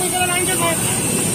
我给你安排安。